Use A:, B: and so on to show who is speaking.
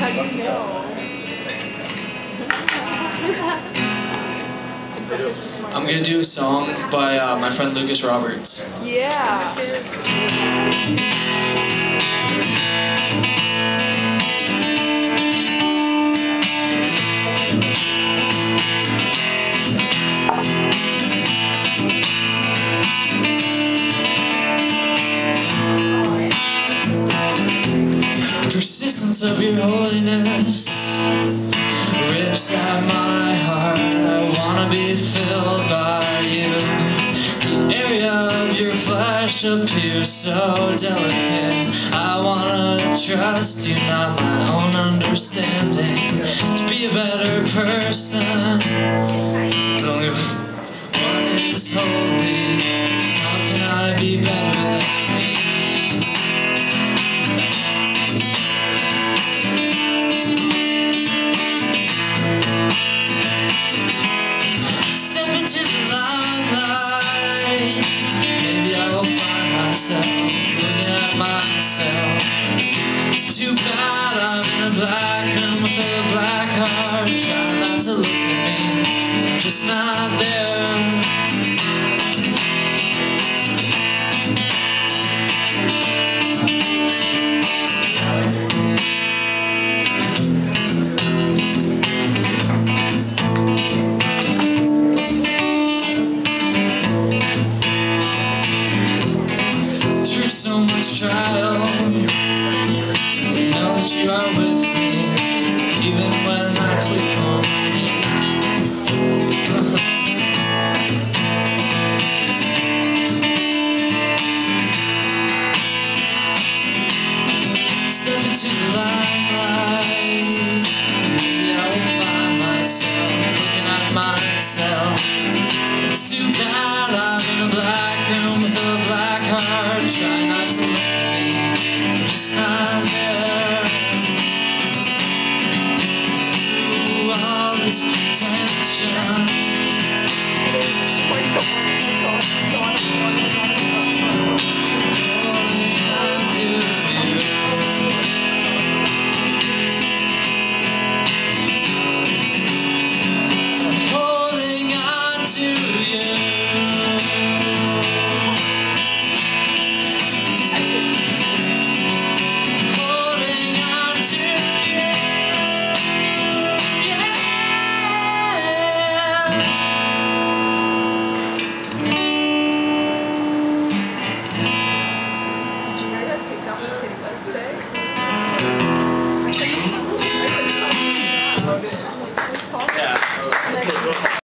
A: How do you know?
B: I'm gonna do a song by uh, my friend Lucas Roberts.
A: Yeah.
B: Persistence of your holiness rips at my heart. I wanna be filled by you. The area of your flesh appears so delicate. I wanna trust you, not my own understanding. To be a better person. But only one is holy. How can I be better myself looking at myself. It's too bad I'm in a black room with a black heart. Try not to look at me. I'm just not there. Know that you attention